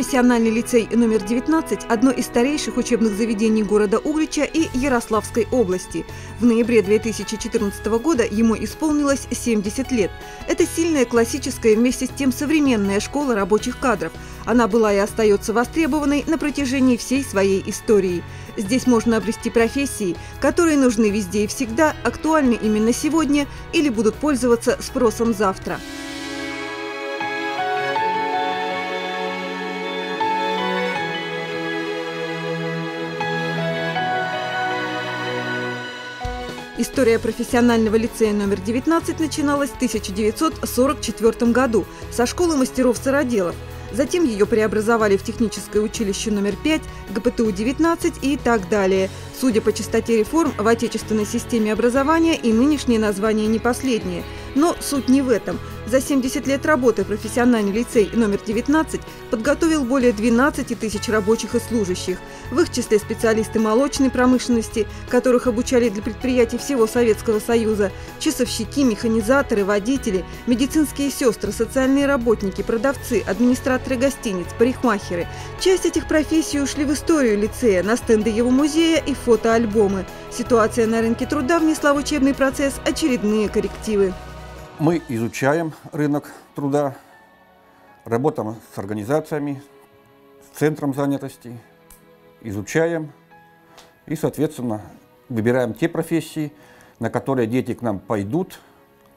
Профессиональный лицей номер 19 – одно из старейших учебных заведений города Углича и Ярославской области. В ноябре 2014 года ему исполнилось 70 лет. Это сильная классическая вместе с тем современная школа рабочих кадров. Она была и остается востребованной на протяжении всей своей истории. Здесь можно обрести профессии, которые нужны везде и всегда, актуальны именно сегодня или будут пользоваться спросом завтра. История профессионального лицея номер 19 начиналась в 1944 году со школы мастеров-сыроделов. Затем ее преобразовали в техническое училище номер 5, ГПТУ-19 и так далее. Судя по частоте реформ в отечественной системе образования и нынешнее название не последнее. Но суть не в этом – за 70 лет работы профессиональный лицей номер 19 подготовил более 12 тысяч рабочих и служащих. В их числе специалисты молочной промышленности, которых обучали для предприятий всего Советского Союза, часовщики, механизаторы, водители, медицинские сестры, социальные работники, продавцы, администраторы гостиниц, парикмахеры. Часть этих профессий ушли в историю лицея, на стенды его музея и фотоальбомы. Ситуация на рынке труда внесла в учебный процесс очередные коррективы. Мы изучаем рынок труда, работаем с организациями, с центром занятости, изучаем и, соответственно, выбираем те профессии, на которые дети к нам пойдут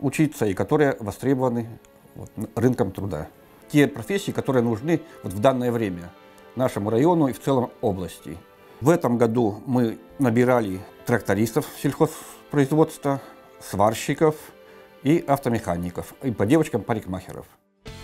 учиться и которые востребованы вот, рынком труда. Те профессии, которые нужны вот в данное время нашему району и в целом области. В этом году мы набирали трактористов сельхозпроизводства, сварщиков – и автомехаников, и по девочкам парикмахеров.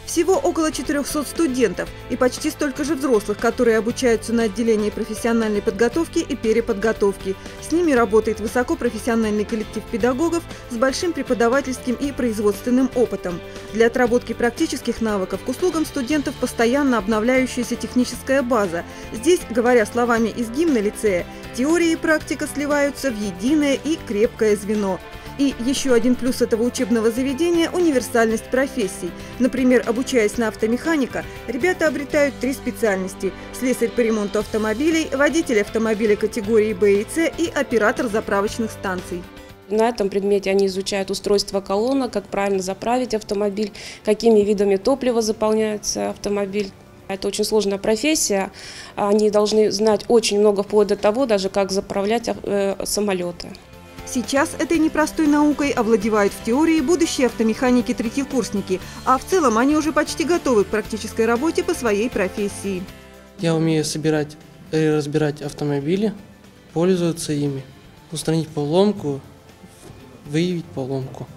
Всего около 400 студентов и почти столько же взрослых, которые обучаются на отделении профессиональной подготовки и переподготовки. С ними работает высокопрофессиональный коллектив педагогов с большим преподавательским и производственным опытом. Для отработки практических навыков к услугам студентов постоянно обновляющаяся техническая база. Здесь, говоря словами из гимна лицея, теория и практика сливаются в единое и крепкое звено – и еще один плюс этого учебного заведения – универсальность профессий. Например, обучаясь на автомеханика, ребята обретают три специальности – слесарь по ремонту автомобилей, водитель автомобиля категории Б и С и оператор заправочных станций. На этом предмете они изучают устройство колонок, как правильно заправить автомобиль, какими видами топлива заполняется автомобиль. Это очень сложная профессия. Они должны знать очень много вплоть до того, даже как заправлять э, самолеты. Сейчас этой непростой наукой овладевают в теории будущие автомеханики-третьекурсники, а в целом они уже почти готовы к практической работе по своей профессии. Я умею собирать и разбирать автомобили, пользоваться ими, устранить поломку, выявить поломку.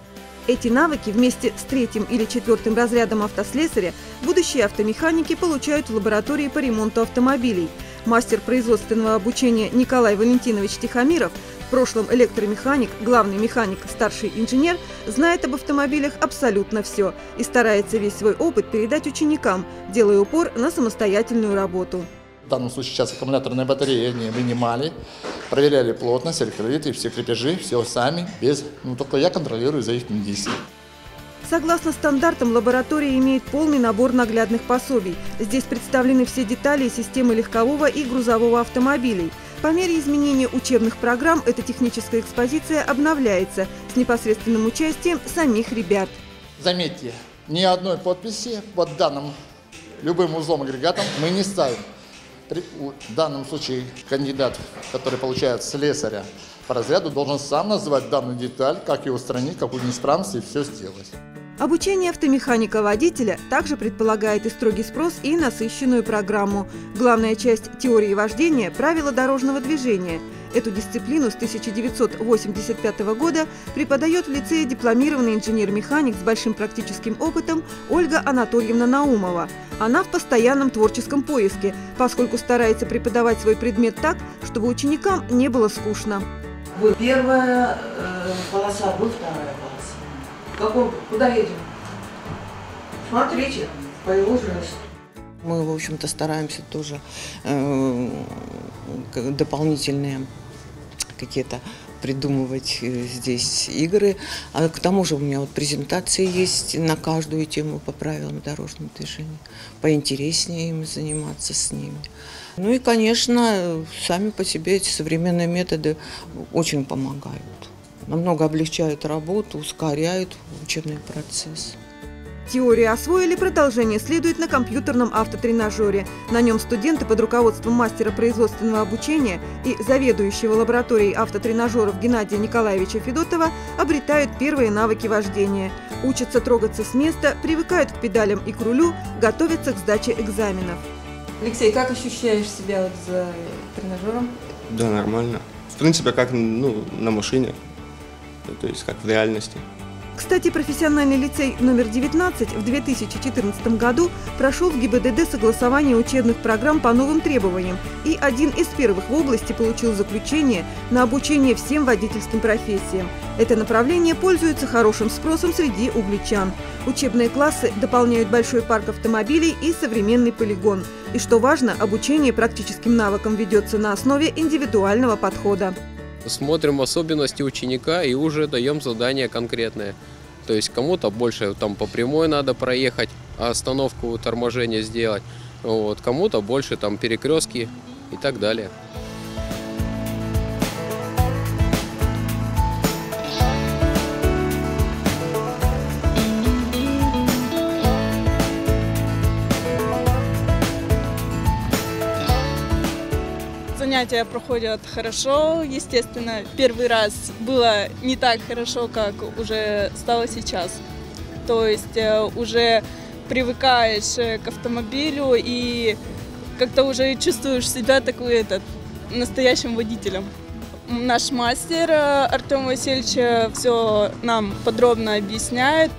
Эти навыки вместе с третьим или четвертым разрядом автослесаря будущие автомеханики получают в лаборатории по ремонту автомобилей. Мастер производственного обучения Николай Валентинович Тихомиров прошлом электромеханик, главный механик, старший инженер, знает об автомобилях абсолютно все и старается весь свой опыт передать ученикам, делая упор на самостоятельную работу. В данном случае сейчас аккумуляторные батареи они вынимали, проверяли плотность, электролиты, все крепежи, все сами, без, ну только я контролирую за их действия. Согласно стандартам, лаборатория имеет полный набор наглядных пособий. Здесь представлены все детали и системы легкового и грузового автомобилей – по мере изменения учебных программ эта техническая экспозиция обновляется с непосредственным участием самих ребят. Заметьте, ни одной подписи под данным любым узлом агрегатом мы не ставим. В данном случае кандидат, который получает слесаря по разряду, должен сам назвать данную деталь, как ее устранить, какую неисправность и все сделать. Обучение автомеханика-водителя также предполагает и строгий спрос, и насыщенную программу. Главная часть теории вождения – правила дорожного движения. Эту дисциплину с 1985 года преподает в лицее дипломированный инженер-механик с большим практическим опытом Ольга Анатольевна Наумова. Она в постоянном творческом поиске, поскольку старается преподавать свой предмет так, чтобы ученикам не было скучно. Вы первая э, полоса, вы вторая полоса. Какой, куда едем? Смотрите, по его возрасту. Мы, в общем-то, стараемся тоже э, дополнительные какие-то придумывать э, здесь игры. А к тому же у меня вот презентации есть на каждую тему по правилам дорожного движения. Поинтереснее им заниматься с ними. Ну и, конечно, сами по себе эти современные методы очень помогают. Намного облегчают работу, ускоряют учебный процесс. Теорию освоили, продолжение следует на компьютерном автотренажере. На нем студенты под руководством мастера производственного обучения и заведующего лабораторией автотренажеров Геннадия Николаевича Федотова обретают первые навыки вождения. Учатся трогаться с места, привыкают к педалям и к рулю, готовятся к сдаче экзаменов. Алексей, как ощущаешь себя вот за тренажером? Да, нормально. В принципе, как ну, на машине, то есть как в реальности. Кстати, профессиональный лицей номер 19 в 2014 году прошел в ГИБДД согласование учебных программ по новым требованиям и один из первых в области получил заключение на обучение всем водительским профессиям. Это направление пользуется хорошим спросом среди угличан. Учебные классы дополняют большой парк автомобилей и современный полигон. И что важно, обучение практическим навыкам ведется на основе индивидуального подхода смотрим особенности ученика и уже даем задание конкретное. То есть кому-то больше там по прямой надо проехать, а остановку торможения сделать, вот, кому-то больше там перекрестки и так далее. Занятия проходят хорошо, естественно. Первый раз было не так хорошо, как уже стало сейчас. То есть э, уже привыкаешь э, к автомобилю и как-то уже чувствуешь себя такой этот настоящим водителем. Наш мастер э, Артем Васильевич все нам подробно объясняет.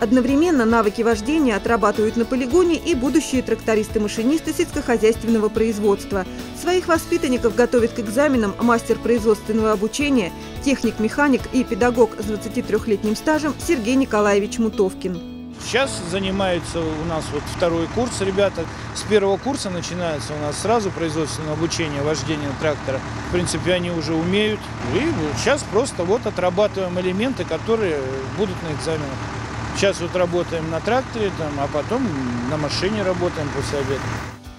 Одновременно навыки вождения отрабатывают на полигоне и будущие трактористы-машинисты сельскохозяйственного производства. Своих воспитанников готовит к экзаменам мастер производственного обучения, техник-механик и педагог с 23-летним стажем Сергей Николаевич Мутовкин. Сейчас занимаются у нас вот второй курс ребята. С первого курса начинается у нас сразу производственное обучение вождения трактора. В принципе, они уже умеют. И сейчас просто вот отрабатываем элементы, которые будут на экзаменах. Сейчас вот работаем на тракторе, там, а потом на машине работаем после обеда.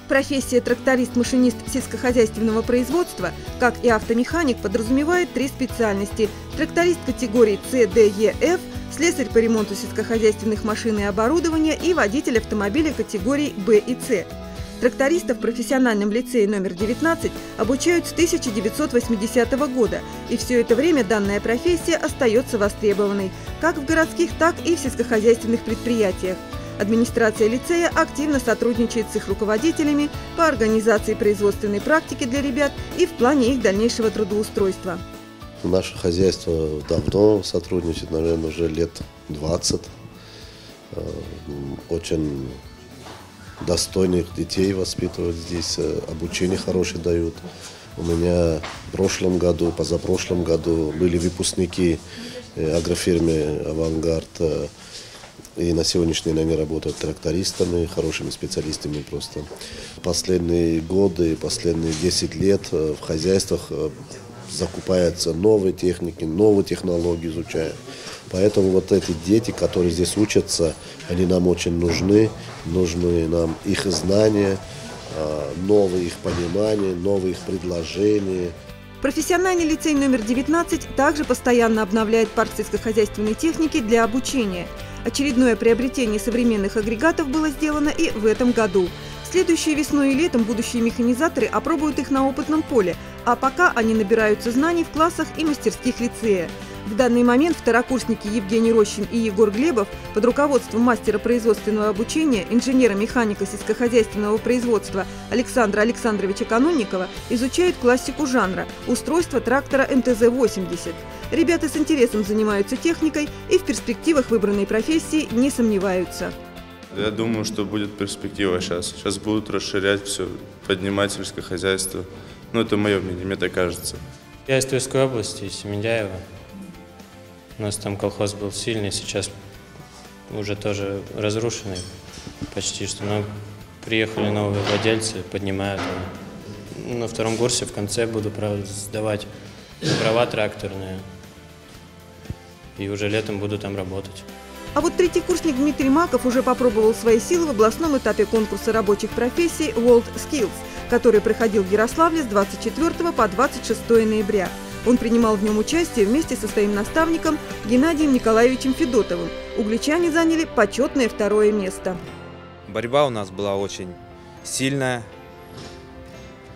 Профессия тракторист-машинист сельскохозяйственного производства, как и автомеханик, подразумевает три специальности. Тракторист категории С, Д, Е, Ф, слесарь по ремонту сельскохозяйственных машин и оборудования и водитель автомобиля категорий Б и С. Трактористов в профессиональном лицее номер 19 обучают с 1980 года, и все это время данная профессия остается востребованной как в городских, так и в сельскохозяйственных предприятиях. Администрация лицея активно сотрудничает с их руководителями по организации производственной практики для ребят и в плане их дальнейшего трудоустройства. Наше хозяйство давно сотрудничает, наверное, уже лет 20. Э, очень достойных детей воспитывают здесь, э, обучение хорошее дают. У меня в прошлом году, позапрошлом году были выпускники э, агрофирмы «Авангард», э, и на сегодняшний день они работают трактористами, хорошими специалистами просто. Последние годы, последние 10 лет в хозяйствах закупаются новые техники, новые технологии изучают. Поэтому вот эти дети, которые здесь учатся, они нам очень нужны, нужны нам их знания, а, новые их понимания, новые их предложения. Профессиональный лицей номер 19 также постоянно обновляет парк сельскохозяйственной техники для обучения. Очередное приобретение современных агрегатов было сделано и в этом году. Следующей весной и летом будущие механизаторы опробуют их на опытном поле, а пока они набираются знаний в классах и мастерских лицея. В данный момент второкурсники Евгений Рощин и Егор Глебов под руководством мастера производственного обучения, инженера-механика сельскохозяйственного производства Александра Александровича Канунникова изучают классику жанра – устройство трактора МТЗ-80. Ребята с интересом занимаются техникой и в перспективах выбранной профессии не сомневаются. Я думаю, что будет перспектива сейчас. Сейчас будут расширять все, поднимать сельское хозяйство. Ну, это мое мнение, мне так кажется. Я из Тверской области, из Семендяева. У нас там колхоз был сильный, сейчас уже тоже разрушенный почти что. Но приехали новые владельцы, поднимают. На втором курсе в конце буду, сдавать права тракторные. И уже летом буду там работать. А вот третий курсник Дмитрий Маков уже попробовал свои силы в областном этапе конкурса рабочих профессий World Skills, который проходил в Ярославле с 24 по 26 ноября. Он принимал в нем участие вместе со своим наставником Геннадием Николаевичем Федотовым. Угличане заняли почетное второе место. Борьба у нас была очень сильная.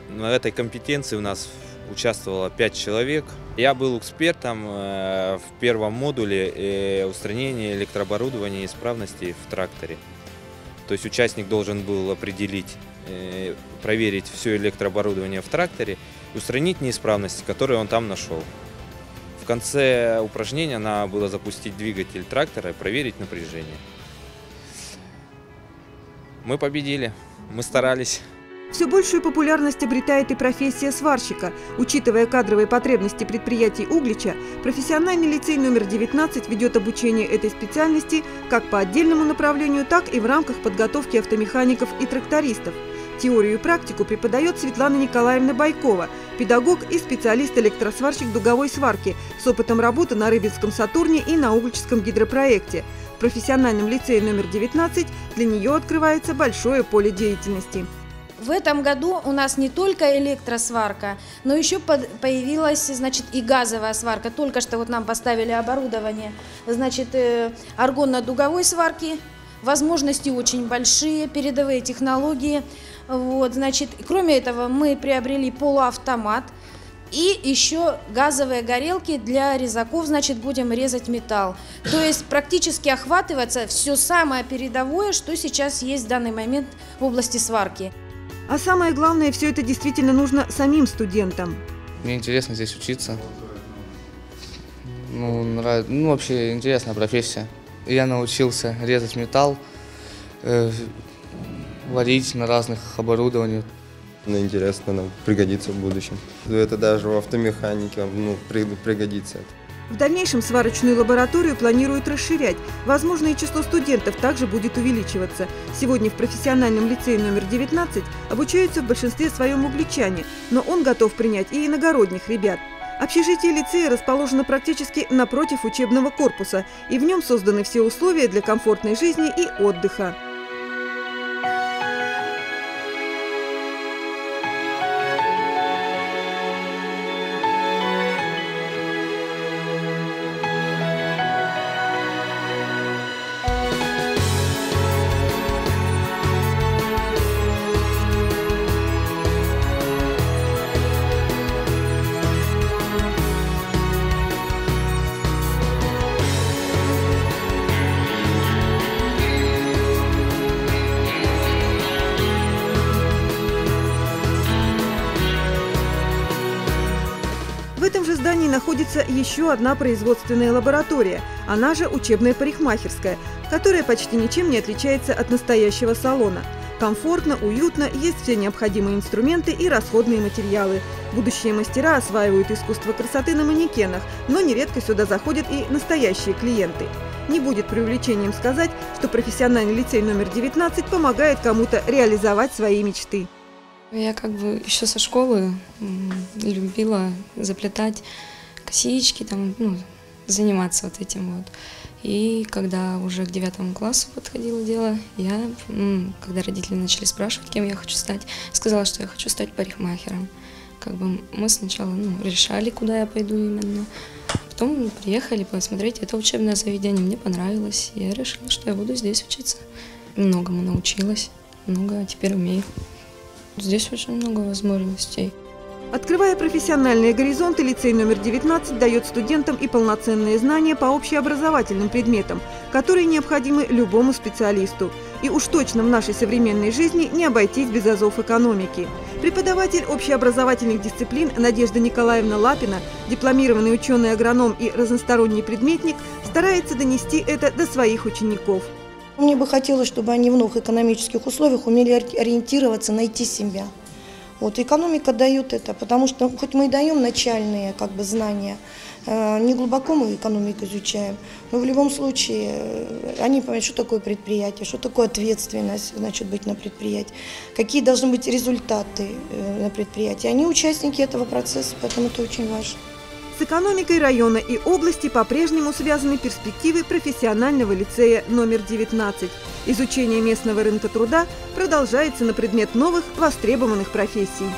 На этой компетенции у нас участвовало 5 человек. Я был экспертом э, в первом модуле э, устранения электрооборудования и исправностей в тракторе. То есть участник должен был определить, проверить все электрооборудование в тракторе и устранить неисправности, которые он там нашел. В конце упражнения надо было запустить двигатель трактора и проверить напряжение. Мы победили, мы старались. Все большую популярность обретает и профессия сварщика. Учитывая кадровые потребности предприятий Углича, профессиональный лицей номер 19 ведет обучение этой специальности как по отдельному направлению, так и в рамках подготовки автомехаников и трактористов. Теорию и практику преподает Светлана Николаевна Байкова, педагог и специалист-электросварщик дуговой сварки с опытом работы на Рыбинском Сатурне и на Угличском гидропроекте. В профессиональном лицее номер 19 для нее открывается большое поле деятельности. В этом году у нас не только электросварка, но еще появилась, значит, и газовая сварка. Только что вот нам поставили оборудование, значит, э, аргонно-дуговой сварки. Возможности очень большие, передовые технологии. Вот, значит, кроме этого мы приобрели полуавтомат. И еще газовые горелки для резаков, значит, будем резать металл. То есть практически охватывается все самое передовое, что сейчас есть в данный момент в области сварки. А самое главное, все это действительно нужно самим студентам. Мне интересно здесь учиться. Ну, нрав... ну вообще интересная профессия. Я научился резать металл, э, варить на разных оборудованиях. Ну, интересно, нам пригодится в будущем. Это даже в автомеханике ну, пригодится. В дальнейшем сварочную лабораторию планируют расширять. Возможно, и число студентов также будет увеличиваться. Сегодня в профессиональном лицее номер 19 обучаются в большинстве своем угличане, но он готов принять и иногородних ребят. Общежитие лицея расположено практически напротив учебного корпуса, и в нем созданы все условия для комфортной жизни и отдыха. Находится еще одна производственная лаборатория, она же учебная парикмахерская, которая почти ничем не отличается от настоящего салона. Комфортно, уютно, есть все необходимые инструменты и расходные материалы. Будущие мастера осваивают искусство красоты на манекенах, но нередко сюда заходят и настоящие клиенты. Не будет преувеличением сказать, что профессиональный лицей номер 19 помогает кому-то реализовать свои мечты. Я как бы еще со школы любила заплетать косички, там, ну, заниматься вот этим вот. И когда уже к девятому классу подходило дело, я, когда родители начали спрашивать, кем я хочу стать, сказала, что я хочу стать парикмахером. Как бы мы сначала ну, решали, куда я пойду именно. Потом приехали посмотреть это учебное заведение, мне понравилось. Я решила, что я буду здесь учиться. Многому научилась, много теперь умею. Здесь очень много возможностей. Открывая профессиональные горизонты, лицей номер 19 дает студентам и полноценные знания по общеобразовательным предметам, которые необходимы любому специалисту. И уж точно в нашей современной жизни не обойтись без азов экономики. Преподаватель общеобразовательных дисциплин Надежда Николаевна Лапина, дипломированный ученый-агроном и разносторонний предметник, старается донести это до своих учеников. Мне бы хотелось, чтобы они в новых экономических условиях умели ориентироваться, найти себя. Вот, экономика дает это, потому что хоть мы и даем начальные как бы, знания, э, не глубоко мы экономику изучаем, но в любом случае э, они понимают, что такое предприятие, что такое ответственность, значит, быть на предприятии, какие должны быть результаты э, на предприятии. Они участники этого процесса, поэтому это очень важно. С экономикой района и области по-прежнему связаны перспективы профессионального лицея номер 19. Изучение местного рынка труда продолжается на предмет новых востребованных профессий.